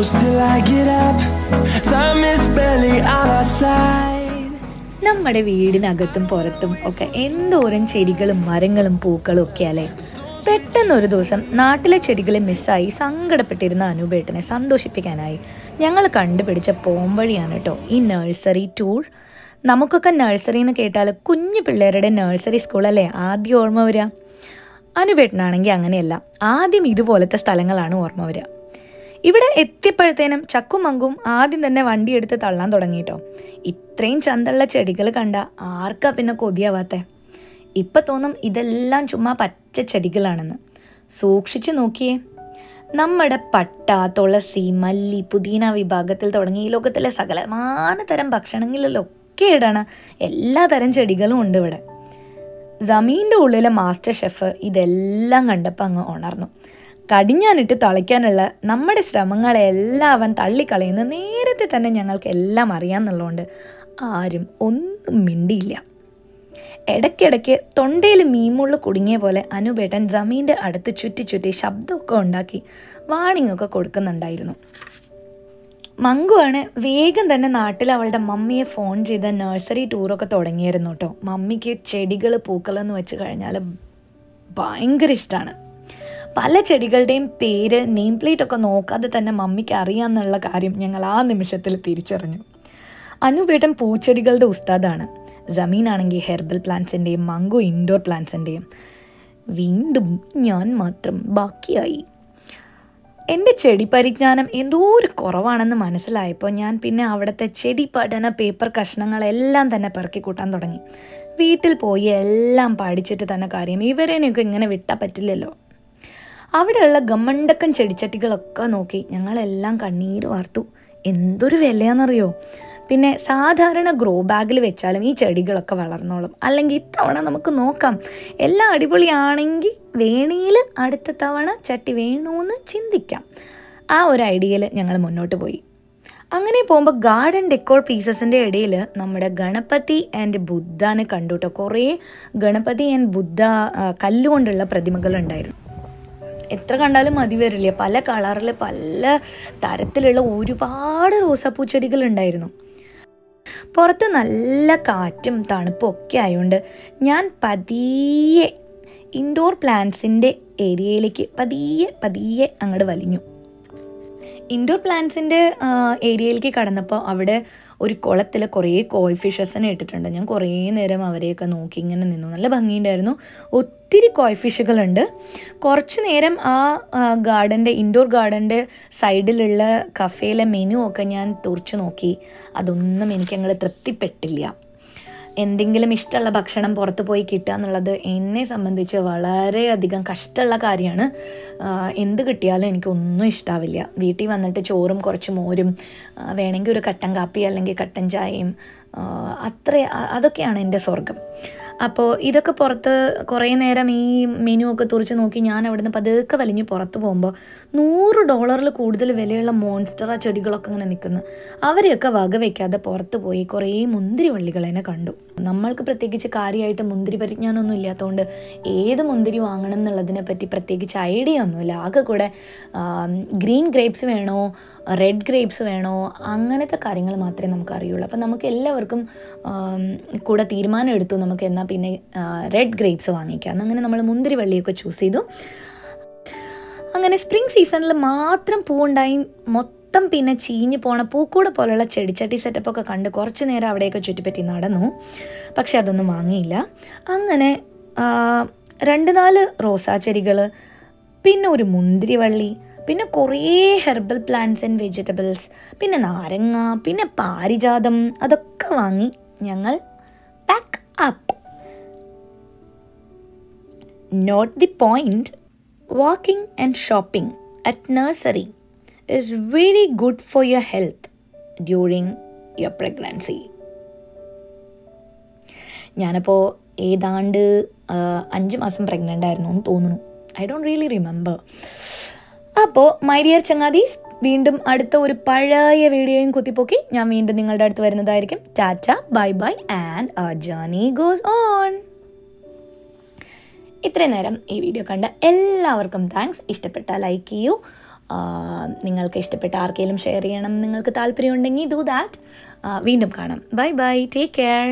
I get up. Time is barely on our side. നമ്മുടെ വീടിനകത്തും പുറത്തും ഒക്കെ എന്തോരം ചെടികളും മരങ്ങളും പൂക്കളും ഒക്കെ അല്ലേ? പെട്ടെന്ന് ഒരു ദിവസം നാട്ടിലെ ചെടികളെ മിസ്സായി സങ്കടപ്പെട്ടിരുന്ന അനുപേട്ടനെ സന്തോഷിപ്പിക്കാനായി. ഞങ്ങൾ കണ്ടുപിടിച്ച പോംവഴിയാണ് കേട്ടോ ഈ നഴ്സറി ടൂർ. നമുക്കൊക്കെ നഴ്സറി എന്ന് കേട്ടാൽ കുഞ്ഞു പിള്ളേരുടെ നഴ്സറി സ്കൂളല്ലേ ആദ്യം ഓർമ്മ വരിക അനുപേട്ടനാണെങ്കിൽ അങ്ങനെയല്ല. ആദ്യം ഇതുപോലത്തെ സ്ഥലങ്ങളാണ് ഓർമ്മ വരിക ഇവിടെ എത്തിയപ്പോഴത്തേനും ചക്കും മങ്കും ആദ്യം തന്നെ വണ്ടിയെടുത്ത് തള്ളാൻ തുടങ്ങിയിട്ടോ ഇത്രയും ചന്തള്ള ചെടികൾ കണ്ട ആർക്കാ പിന്നെ കൊതിയാവാത്തെ? ഇപ്പം തോന്നും ഇതെല്ലാം ചുമ്മാ പച്ച ചെടികളാണെന്ന്. സൂക്ഷിച്ച് നോക്കിയേ. നമ്മുടെ പട്ട തുളസി മല്ലി പുതിന വിഭാഗത്തിൽ തുടങ്ങി ഈ ലോകത്തിലെ സകലമാന തരം ഭക്ഷണങ്ങളിലൊക്കെ ഇടണ എല്ലാ തരം ചെടികളും ഉണ്ട് ഇവിടെ. ജമീന്റെ ഉള്ളിലെ മാസ്റ്റർ ഷെഫ് ഇതെല്ലാം കണ്ടപ്പോൾ അങ്ങ് ഉണർന്നു. കടിഞ്ഞാനിട്ട് തളിക്കാനുള്ള നമ്മുടെ ശ്രമങ്ങളെല്ലാം അവൻ തള്ളിക്കളയുന്ന നേരത്തെ തന്നെ ഞങ്ങൾക്ക് എല്ലാം അറിയാമെന്നുള്ളതുകൊണ്ട് ആരും ഒന്നും മിണ്ടിയില്ല. ഇടയ്ക്കിടയ്ക്ക് തൊണ്ടയിൽ മീമുള്ള കുടുങ്ങിയ പോലെ അനുപേട്ടൻ ജമീന്റെ അടുത്ത് ചുറ്റി ചുറ്റി ശബ്ദമൊക്കെ ഉണ്ടാക്കി വാണിംഗ് ഒക്കെ കൊടുക്കുന്നുണ്ടായിരുന്നു. മങ്കുവാണ് വേഗം തന്നെ നാട്ടിൽ അവളുടെ മമ്മിയെ ഫോൺ ചെയ്ത നഴ്സറി ടൂറൊക്കെ തുടങ്ങിയിരുന്നു കേട്ടോ. മമ്മിക്ക് ചെടികൾ പൂക്കളെന്ന് വെച്ച് കഴിഞ്ഞാൽ ഭയങ്കര ഇഷ്ടമാണ് പല ചെടികളുടെയും പേര് നെയിം പ്ലേറ്റ് ഒക്കെ നോക്കാതെ തന്നെ മമ്മിക്ക് അറിയാമെന്നുള്ള കാര്യം ഞങ്ങൾ ആ നിമിഷത്തിൽ തിരിച്ചറിഞ്ഞു. അനുപേട്ടൻ പൂച്ചെടികളുടെ ഉസ്താദാണ്. ജമീനാണെങ്കിൽ ഹെർബൽ പ്ലാന്റ്സിന്റെയും മങ്കു ഇൻഡോർ പ്ലാന്റ്സിന്റെയും വീണ്ടും ഞാൻ മാത്രം ബാക്കിയായി. എന്റെ ചെടി പരിജ്ഞാനം എന്തോ ഒരു കുറവാണെന്ന് മനസ്സിലായപ്പോൾ ഞാൻ പിന്നെ അവിടുത്തെ ചെടി പഠന പേപ്പർ കഷ്ണങ്ങളെല്ലാം തന്നെ പെറുക്കി കൂട്ടാൻ തുടങ്ങി. വീട്ടിൽ പോയി എല്ലാം പഠിച്ചിട്ട് തന്നെ കാര്യം ഇവരേനെയൊക്കെ ഇങ്ങനെ വിട്ടാൽ പറ്റില്ലല്ലോ. അവിടെയുള്ള ഗമ്മണ്ടക്കൻ ചെടിച്ചട്ടികളൊക്കെ നോക്കി ഞങ്ങളെല്ലാം കണ്ണീര് വാർത്തു. എന്തൊരു വിലയാണെന്നറിയോ? പിന്നെ സാധാരണ ഗ്രോ ബാഗിൽ വെച്ചാലും ഈ ചെടികളൊക്കെ വളർന്നോളും. അല്ലെങ്കിൽ ഇത്തവണ നമുക്ക് നോക്കാം. എല്ലാം അടിപൊളിയാണെങ്കിൽ വേണിയിൽ അടുത്ത തവണ ചട്ടി വേണമെന്ന് ചിന്തിക്കാം. ആ ഒരു ഐഡിയയിൽ ഞങ്ങൾ മുന്നോട്ട് പോയി. അങ്ങനെ പോകുമ്പോൾ ഗാർഡൻ ഡെക്കോർ പീസസിന്റെ ഇടയിൽ നമ്മുടെ ഗണപതി ആൻഡ് ബുദ്ധനെ കണ്ടു കേട്ടോ കുറേ ഗണപതി ആൻഡ് ബുദ്ധ കല്ലുകൊണ്ടുള്ള പ്രതിമകളുണ്ടായിരുന്നു. എത്ര കണ്ടാലും മതി വരില്ല? പല കളറിൽ പല തരത്തിലുള്ള ഒരുപാട് റോസാപ്പൂച്ചെടികൾ ഉണ്ടായിരുന്നു പുറത്ത് നല്ല കാറ്റും തണുപ്പും ഒക്കെ ആയതുകൊണ്ട് ഞാൻ പതിയെ ഇൻഡോർ പ്ലാന്റ്സിന്റെ ഏരിയയിലേക്ക് പതിയെ പതിയെ അങ്ങോട്ട് വലിഞ്ഞു. ഇൻഡോർ പ്ലാന്റ്സിന്റെ ഏരിയയിലേക്ക് കടന്നപ്പോൾ അവിടെ ഒരു കുളത്തിൽ കുറേ കോയ് ഫിഷസിനെ ഇട്ടിട്ടുണ്ട്. ഞാൻ കുറേ നേരം അവരെയൊക്കെ നോക്കി ഇങ്ങനെ നിന്നു. നല്ല ഭംഗിയുണ്ടായിരുന്നു. ഒത്തിരി കോയ് ഫിഷുകളുണ്ട് കുറച്ച് നേരം ആ ഗാർഡന്റെ ഇൻഡോർ ഗാർഡന്റെ സൈഡിലുള്ള കഫേയിലെ മെനു ഒക്കെ ഞാൻ തുറച്ചു നോക്കി. അതൊന്നും എനിക്കങ്ങോട്ട് തൃപ്തിപ്പെട്ടില്ല. എന്തെങ്കിലും ഇഷ്ടമുള്ള ഭക്ഷണം പുറത്ത് പോയി കിട്ടുക എന്നുള്ളത് എന്നെ സംബന്ധിച്ച് വളരെയധികം കഷ്ടമുള്ള കാര്യമാണ്. എന്ത് കിട്ടിയാലും എനിക്കൊന്നും ഇഷ്ടാവില്ല. വീട്ടിൽ വന്നിട്ട് ചോറും കുറച്ച് മോരും വേണമെങ്കിൽ ഒരു കട്ടൻ കാപ്പി അല്ലെങ്കിൽ കട്ടൻ ചായയും അത്ര അതൊക്കെയാണ് എന്റെ സ്വർഗം അപ്പോൾ ഇതൊക്കെ പുറത്ത് കുറേ നേരം ഈ മെനു ഒക്കെ തുറച്ച് നോക്കി ഞാൻ അവിടുന്ന് പതുക്കെ വലിഞ്ഞ് പുറത്ത് പോകുമ്പോൾ നൂറ് ഡോളറിൽ കൂടുതൽ വിലയുള്ള മോൺസ്റ്റർ ആ ചെടികളൊക്കെ ഇങ്ങനെ നിൽക്കുന്നു. അവരെയൊക്കെ വകവയ്ക്കാതെ പുറത്ത് പോയി കുറേ മുന്തിരി വള്ളികളെന്നെ കണ്ടു. നമ്മൾക്ക് പ്രത്യേകിച്ച് കാര്യമായിട്ട് മുന്തിരി പരിജ്ഞാനമൊന്നും ഇല്ലാത്തതുകൊണ്ട് ഏത് മുന്തിരി വാങ്ങണം എന്നുള്ളതിനെ പറ്റി പ്രത്യേകിച്ച് ഐഡിയ ഒന്നുമില്ല. ആകെ കൂടെ ഗ്രീൻ ഗ്രേപ്സ് വേണോ റെഡ് ഗ്രേപ്സ് വേണോ അങ്ങനത്തെ കാര്യങ്ങൾ മാത്രമേ നമുക്ക് അറിയുള്ളൂ. അപ്പം നമുക്ക് എല്ലാവർക്കും കൂടെ തീരുമാനം എടുത്തു നമുക്ക് എന്നാൽ പിന്നെ റെഡ് ഗ്രേപ്സ് വാങ്ങിക്കാം. അങ്ങനെ നമ്മൾ മുന്തിരി വള്ളിയൊക്കെ ചൂസ് ചെയ്തു. അങ്ങനെ സ്പ്രിംഗ് സീസണിൽ മാത്രം പൂവുണ്ടായി മൊത്തം പിന്നെ ചീഞ്ഞു പോണ പൂക്കൂട് പോലുള്ള ചെടിച്ചട്ടി സെറ്റപ്പൊക്കെ കണ്ട് കുറച്ച് നേരം അവിടെയൊക്കെ ചുറ്റിപ്പറ്റി നടന്നു. പക്ഷെ അതൊന്നും വാങ്ങിയില്ല. അങ്ങനെ രണ്ട് നാല് റോസാ ചെടികൾ പിന്നെ ഒരു മുന്തിരിവള്ളി പിന്നെ കുറേ ഹെർബൽ പ്ലാന്റ്സ് ആൻഡ് വെജിറ്റബിൾസ് പിന്നെ നാരങ്ങ പിന്നെ പാരിജാതം അതൊക്കെ വാങ്ങി ഞങ്ങൾ pack up not the point walking and shopping at nursery. Is very good for your health during your pregnancy. ഞാനപ്പോൾ ഏതാണ്ട് അഞ്ച് മാസം പ്രഗ്നന്റ് ആയിരുന്നു എന്ന് തോന്നുന്നു. ഐ ഡോണ്ട് റിയലി റിമെമ്പർ അപ്പോൾ മൈ ഡിയർ ചങ്ങാതീസ് വീണ്ടും അടുത്ത ഒരു പഴയ വീഡിയോയും കുത്തിപ്പോക്കി ഞാൻ വീണ്ടും നിങ്ങളുടെ അടുത്ത് വരുന്നതായിരിക്കും. Ta ta bye bye and ആ ജേർണി ഗോസ് ഓൺ ഇത്രയും നേരം ഈ വീഡിയോ കണ്ട എല്ലാവർക്കും താങ്ക്സ് ഇഷ്ടപ്പെട്ട ലൈക്ക് ചെയ്യൂ. നിങ്ങൾക്ക് ഇഷ്ടപ്പെട്ട ആർക്കെങ്കിലും ഷെയർ ചെയ്യണം നിങ്ങൾക്ക് താല്പര്യമുണ്ടെങ്കിൽ ഡു ദാറ്റ് വീണ്ടും കാണാം. Bye bye take care